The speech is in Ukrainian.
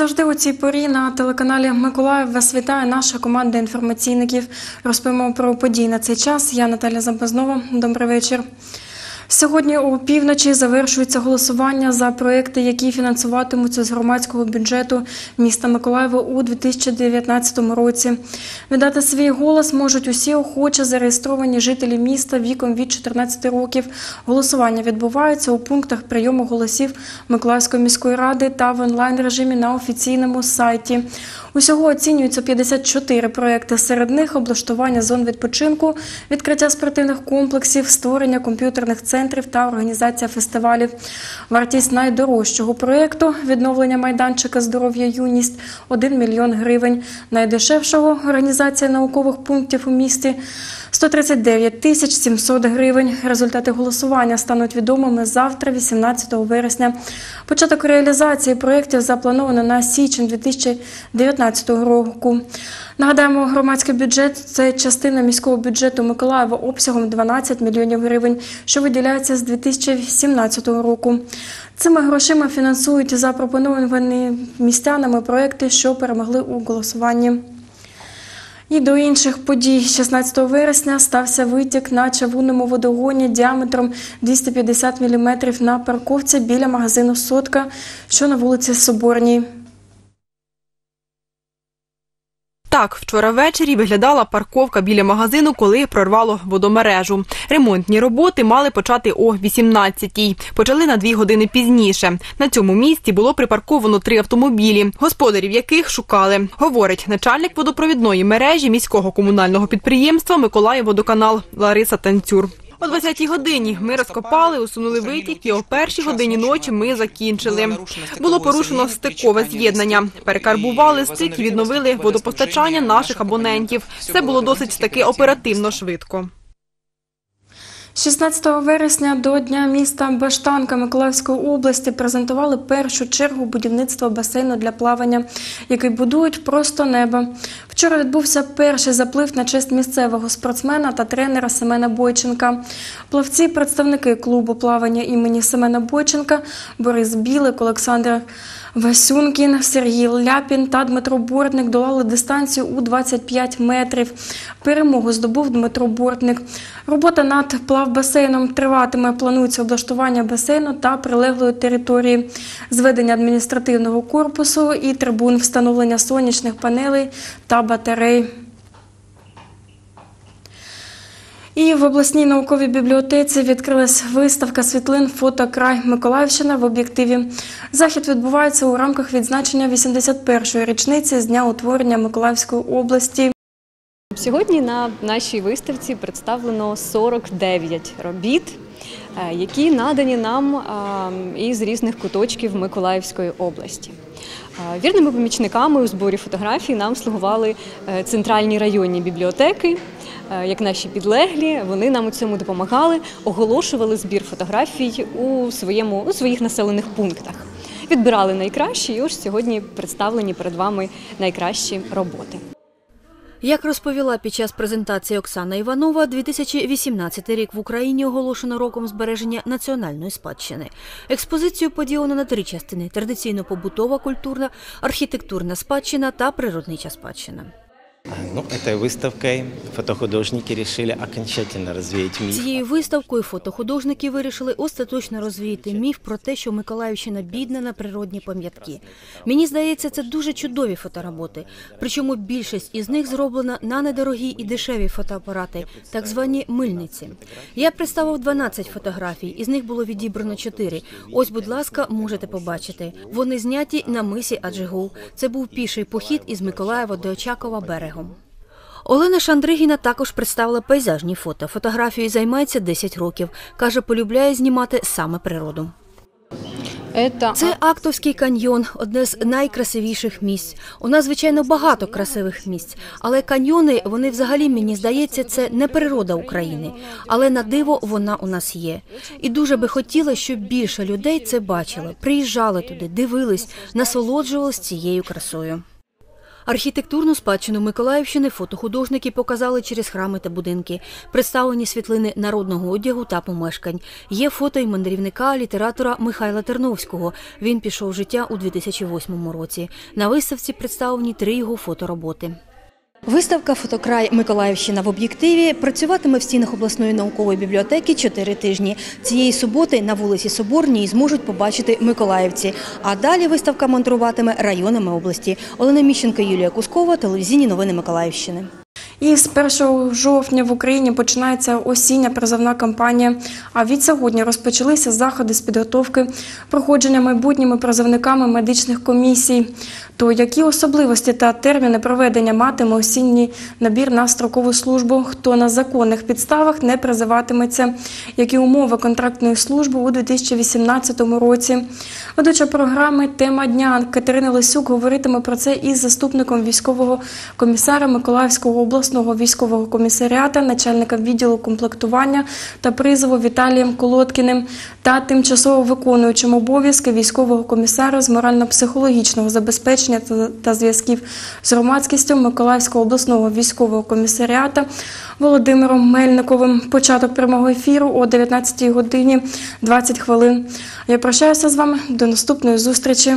Завжди, у цій порі на телеканалі Миколаїв вас вітає наша команда інформаційників. Розповімо про події на цей час. Я Наталя Зампазнова. Добрий вечір. Сьогодні у півночі завершується голосування за проекти, які фінансуватимуться з громадського бюджету міста Миколаєва у 2019 році. Віддати свій голос можуть усі охочі зареєстровані жителі міста віком від 14 років. Голосування відбувається у пунктах прийому голосів Миколаївської міської ради та в онлайн режимі на офіційному сайті. Усього оцінюється 54 проекти. Серед них облаштування зон відпочинку, відкриття спортивних комплексів, створення комп'ютерних центрів та організація фестивалів. Вартість найдорожчого проекту відновлення майданчика здоров'я юність 1 мільйон гривень. Найдешевшого організація наукових пунктів у місті 139 тисяч 700 гривень. Результати голосування стануть відомими завтра, 18 вересня. Початок реалізації проєктів заплановано на січень 2019 року. Нагадаємо, громадський бюджет це частина міського бюджету Миколаєва обсягом 12 мільйонів гривень, що виділяється з 2017 року. Цими грошима фінансують запропоновані містянами проекти, що перемогли у голосуванні. І до інших подій 16 вересня стався витік на чавунному водогоні діаметром 250 мм на парковці біля магазину Сотка, що на вулиці Соборній. Так, вчора ввечері виглядала парковка біля магазину, коли прорвало водомережу. Ремонтні роботи мали почати о 18-й. Почали на дві години пізніше. На цьому місці було припарковано три автомобілі, господарів яких шукали. Говорить начальник водопровідної мережі міського комунального підприємства Миколаївводоканал Лариса Танцюр. О 20-й годині ми розкопали, усунули витік, і о першій годині ночі ми закінчили. Було порушено стикове з'єднання. Перекарбували стик і відновили водопостачання наших абонентів. Все було досить таки оперативно швидко. 16 вересня до Дня міста Баштанка Миколаївської області презентували першу чергу будівництва басейну для плавання, який будують просто неба. Вчора відбувся перший заплив на честь місцевого спортсмена та тренера Семена Бойченка. Плавці, представники клубу плавання імені Семена Бойченка, Борис Білик, Олександр Васюнкін, Сергій Ляпін та Дмитро Бортник долали дистанцію у 25 метрів. Перемогу здобув Дмитро Бортник. Робота над плавбасейном триватиме. Планується облаштування басейну та прилеглої території, зведення адміністративного корпусу і трибун, встановлення сонячних панелей та батарей. І в обласній науковій бібліотеці відкрилась виставка світлин Фотокрай Миколаївщина в об'єктиві. Захід відбувається у рамках відзначення 81-ї річниці з дня утворення Миколаївської області. Сьогодні на нашій виставці представлено 49 робіт, е, які надані нам е, із різних куточків Миколаївської області. Е, Вірними помічниками у зборі фотографій нам слугували центральні районні бібліотеки, як наші підлеглі. Вони нам у цьому допомагали, оголошували збір фотографій у своєму у своїх населених пунктах. Відбирали найкращі, і ось сьогодні представлені перед вами найкращі роботи. Як розповіла під час презентації Оксана Іванова, 2018 рік в Україні оголошено роком збереження національної спадщини. Експозицію поділено на три частини: традиційно побутова культурна, архітектурна спадщина та природнича спадщина. Ну, этой выставкой фотохудожники решили окончательно развеять миф. Цією виставкою фотохудожники вирішили остаточно розвіяти міф про те, що Миколаївщина бідна на природні пам'ятки. Мені здається, це дуже чудові фотороботи. Причому більшість із них зроблена на недорогі і дешеві фотоапарати, так звані мильниці. Я представив 12 фотографій, із них було відібрано 4. Ось, будь ласка, можете побачити. Вони зняті на мисі Аджигул. Це був піший похід із Миколаєва до Очакова берегом. Олена Шандригіна також представила пейзажні фото. Фотографією займається 10 років. Каже, полюбляє знімати саме природу. Це Актовський каньйон, одне з найкрасивіших місць. У нас, звичайно, багато красивих місць, але каньйони, вони взагалі, мені здається, це не природа України. Але на диво вона у нас є. І дуже би хотіла, щоб більше людей це бачило, приїжджали туди, дивились, насолоджувались цією красою. Архітектурну спадщину Миколаївщини фотохудожники показали через храми та будинки. Представлені світлини народного одягу та помешкань. Є фото й мандрівника, літератора Михайла Терновського. Він пішов життя у 2008 році. На виставці представлені три його фотороботи. Виставка Фотокрай Миколаївщина в об'єктиві працюватиме в стінах обласної наукової бібліотеки чотири тижні. Цієї суботи на вулиці Соборній зможуть побачити миколаївці. А далі виставка мандруватиме районами області. Олена Міщенко, Юлія Кускова, телевізійні новини Миколаївщини. І з 1 жовтня в Україні починається осіння призовна кампанія. А від сьогодні розпочалися заходи з підготовки проходження майбутніми призовниками медичних комісій. То які особливості та терміни проведення матиме осінній набір на строкову службу? Хто на законних підставах не призиватиметься? Які умови контрактної служби у 2018 році? Ведуча програми Тема дня Катерина Лисюк говоритиме про це із заступником військового комісара Миколаївського обласного військового комісаріата, начальником відділу комплектування та призову Віталієм Колодкіним та тимчасово виконуючим обов'язки військового комісара з морально-психологічного забезпечення та зв'язків з громадськістю Миколаївського обласного військового комісаріата Володимиром Мельниковим. Початок прямого ефіру о 19 годині 20 хвилин. Я прощаюся з вами до наступної зустрічі.